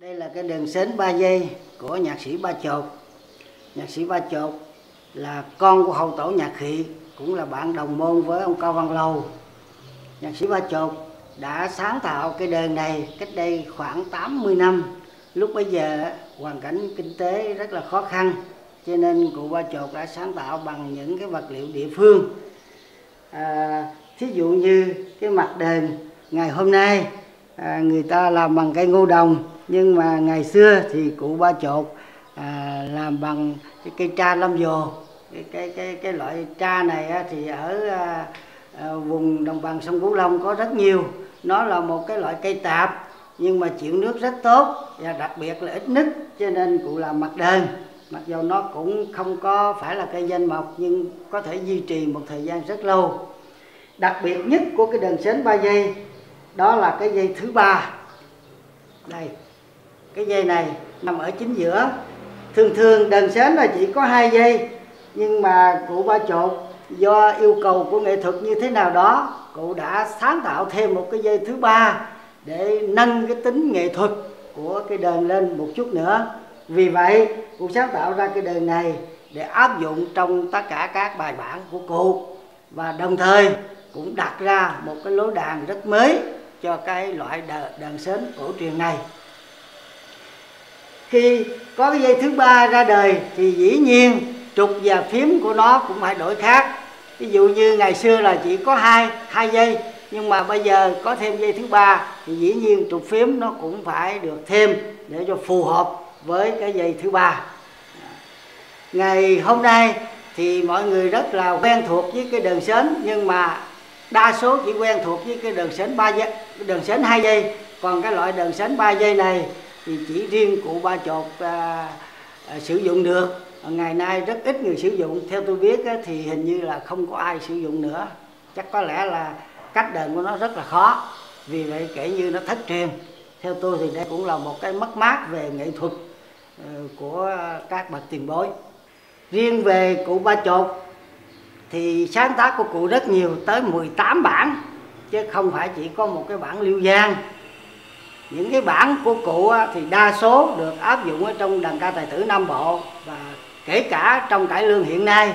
Đây là cái đường sến 3 giây của nhạc sĩ Ba Chột. Nhạc sĩ Ba Chột là con của hậu tổ nhạc khị, cũng là bạn đồng môn với ông Cao Văn Lâu. Nhạc sĩ Ba Chột đã sáng tạo cái đờn này cách đây khoảng 80 năm. Lúc bấy giờ hoàn cảnh kinh tế rất là khó khăn, cho nên cụ Ba Chột đã sáng tạo bằng những cái vật liệu địa phương. À, thí dụ như cái mặt đền ngày hôm nay à, người ta làm bằng cây ngô đồng nhưng mà ngày xưa thì cụ ba chột à, làm bằng cái cây tra lâm dồ. Cái cái cái cái loại tra này á, thì ở à, à, vùng đồng bằng sông cửu long có rất nhiều. Nó là một cái loại cây tạp nhưng mà chịu nước rất tốt và đặc biệt là ít nứt cho nên cụ làm mặt đơn mặc dù nó cũng không có phải là cây danh mộc nhưng có thể duy trì một thời gian rất lâu. Đặc biệt nhất của cái đờn sến ba dây đó là cái dây thứ ba. Đây cái dây này nằm ở chính giữa. Thường thường đàn sến là chỉ có hai dây, nhưng mà cụ ba chột do yêu cầu của nghệ thuật như thế nào đó, cụ đã sáng tạo thêm một cái dây thứ ba để nâng cái tính nghệ thuật của cái đờn lên một chút nữa. Vì vậy, cụ sáng tạo ra cái đờn này để áp dụng trong tất cả các bài bản của cụ. Và đồng thời cũng đặt ra một cái lối đàn rất mới cho cái loại đàn sến cổ truyền này khi có cái dây thứ ba ra đời thì dĩ nhiên trục và phím của nó cũng phải đổi khác. Ví dụ như ngày xưa là chỉ có hai hai dây nhưng mà bây giờ có thêm dây thứ ba thì dĩ nhiên trục phím nó cũng phải được thêm để cho phù hợp với cái dây thứ ba. Ngày hôm nay thì mọi người rất là quen thuộc với cái đờn sến nhưng mà đa số chỉ quen thuộc với cái đờn sến ba dây, đờn sến hai dây. Còn cái loại đờn sến ba dây này thì chỉ riêng cụ ba chột à, à, sử dụng được. Ngày nay rất ít người sử dụng. Theo tôi biết á, thì hình như là không có ai sử dụng nữa. Chắc có lẽ là cách đờn của nó rất là khó. Vì vậy kể như nó thất truyền. Theo tôi thì đây cũng là một cái mất mát về nghệ thuật ờ, của các bậc tiền bối. Riêng về cụ ba chột thì sáng tác của cụ rất nhiều tới 18 bản chứ không phải chỉ có một cái bản lưu giang những cái bản của cụ thì đa số được áp dụng ở trong đàn ca tài tử Nam Bộ và kể cả trong cải lương hiện nay.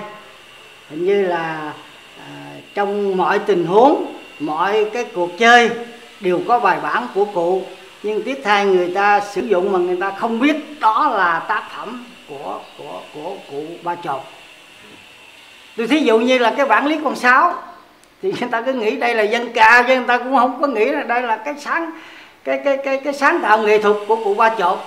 Hình như là à, trong mọi tình huống mọi cái cuộc chơi đều có bài bản của cụ nhưng tiếc thay người ta sử dụng mà người ta không biết đó là tác phẩm của của của cụ ba chột. Tôi thí dụ như là cái bản lý con sáo thì người ta cứ nghĩ đây là dân ca chứ người ta cũng không có nghĩ là đây là cái sáng cái cái cái cái sáng tạo nghệ thuật của cụ ba chột.